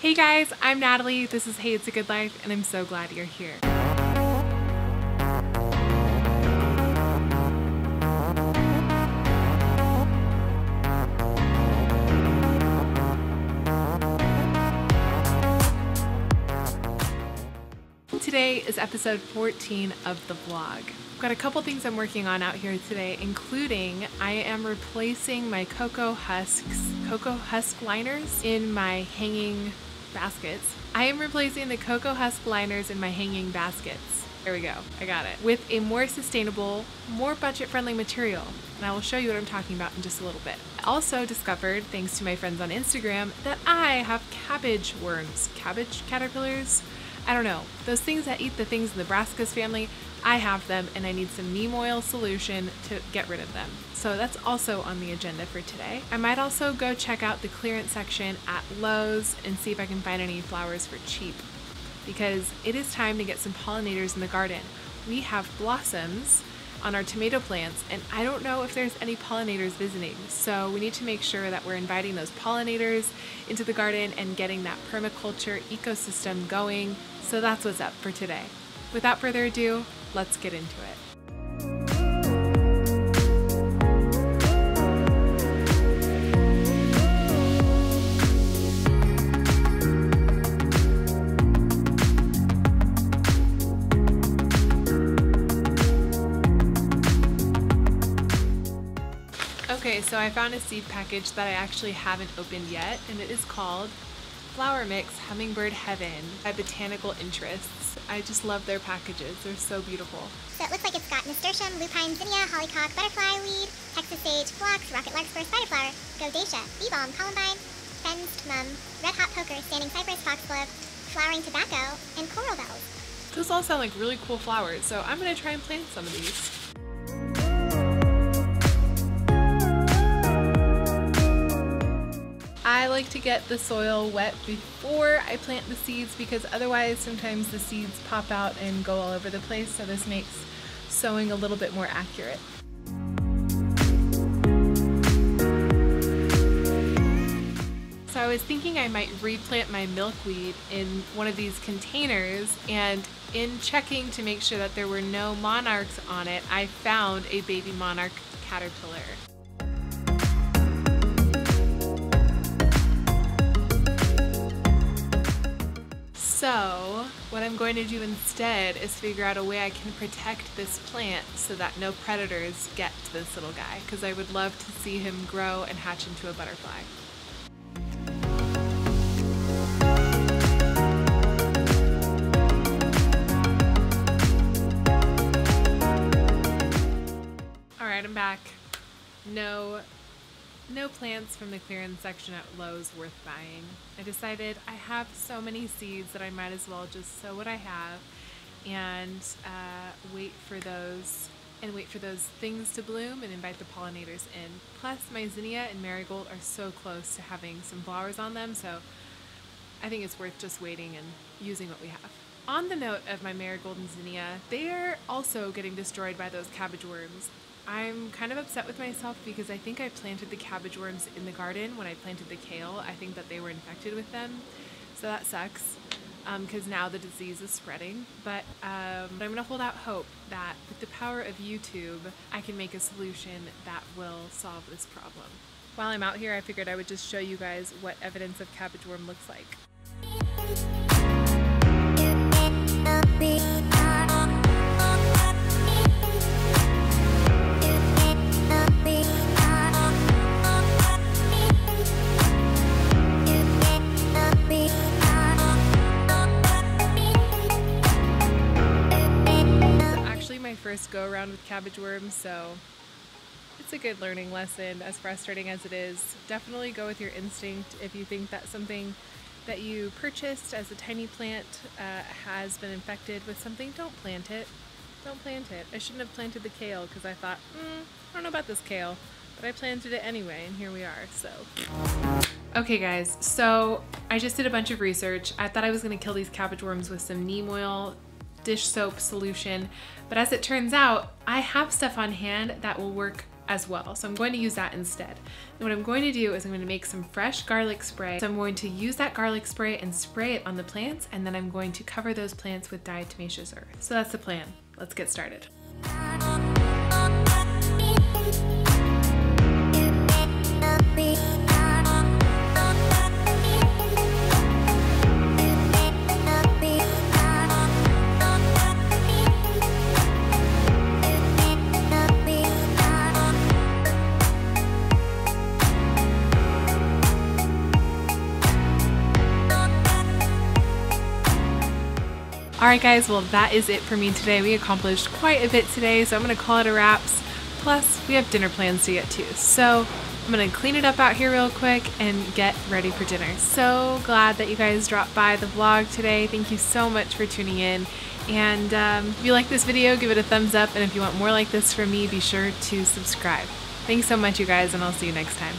Hey guys, I'm Natalie. This is Hey It's a Good Life, and I'm so glad you're here. Today is episode 14 of the vlog. I've got a couple things I'm working on out here today, including I am replacing my cocoa husks, cocoa husk liners in my hanging baskets. I am replacing the cocoa husk liners in my hanging baskets. There we go, I got it. With a more sustainable, more budget-friendly material. And I will show you what I'm talking about in just a little bit. I also discovered, thanks to my friends on Instagram, that I have cabbage worms. Cabbage caterpillars? I don't know. Those things that eat the things in the brassicas family, I have them and I need some neem oil solution to get rid of them. So that's also on the agenda for today. I might also go check out the clearance section at Lowe's and see if I can find any flowers for cheap because it is time to get some pollinators in the garden. We have blossoms on our tomato plants and I don't know if there's any pollinators visiting. So we need to make sure that we're inviting those pollinators into the garden and getting that permaculture ecosystem going. So that's what's up for today. Without further ado, let's get into it. Okay, so I found a seed package that I actually haven't opened yet, and it is called Flower Mix Hummingbird Heaven by Botanical Interests. I just love their packages, they're so beautiful. So it looks like it's got nasturtium, lupine, zinnia, hollyhock, butterfly weed, Texas sage, phlox, rocket larkspur, spiderflower, godetia, bee balm, columbine, penstemon, red hot poker, standing cypress, foxglove, flowering tobacco, and coral bells. Those all sound like really cool flowers, so I'm gonna try and plant some of these. Like to get the soil wet before I plant the seeds because otherwise sometimes the seeds pop out and go all over the place so this makes sowing a little bit more accurate. So I was thinking I might replant my milkweed in one of these containers and in checking to make sure that there were no monarchs on it, I found a baby monarch caterpillar. Going to do instead is figure out a way I can protect this plant so that no predators get to this little guy because I would love to see him grow and hatch into a butterfly. Alright, I'm back. No no plants from the clearance section at Lowe's worth buying. I decided I have so many seeds that I might as well just sow what I have and uh, wait for those and wait for those things to bloom and invite the pollinators in. Plus my zinnia and marigold are so close to having some flowers on them so I think it's worth just waiting and using what we have. On the note of my marigold and zinnia, they're also getting destroyed by those cabbage worms. I'm kind of upset with myself because I think I planted the cabbage worms in the garden when I planted the kale. I think that they were infected with them, so that sucks because um, now the disease is spreading. But, um, but I'm going to hold out hope that with the power of YouTube, I can make a solution that will solve this problem. While I'm out here, I figured I would just show you guys what evidence of cabbage worm looks like. First go around with cabbage worms, so it's a good learning lesson, as frustrating as it is. Definitely go with your instinct if you think that something that you purchased as a tiny plant uh, has been infected with something, don't plant it. Don't plant it. I shouldn't have planted the kale because I thought, mm, I don't know about this kale, but I planted it anyway, and here we are, so. Okay guys, so I just did a bunch of research. I thought I was gonna kill these cabbage worms with some neem oil, dish soap solution, but as it turns out, I have stuff on hand that will work as well. So I'm going to use that instead. And what I'm going to do is I'm going to make some fresh garlic spray. So I'm going to use that garlic spray and spray it on the plants and then I'm going to cover those plants with diatomaceous earth. So that's the plan. Let's get started. Alright guys, well that is it for me today. We accomplished quite a bit today, so I'm going to call it a wraps. Plus, we have dinner plans to get to. So I'm going to clean it up out here real quick and get ready for dinner. So glad that you guys dropped by the vlog today. Thank you so much for tuning in. And um, if you like this video, give it a thumbs up. And if you want more like this from me, be sure to subscribe. Thanks so much, you guys, and I'll see you next time.